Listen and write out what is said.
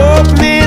hope me.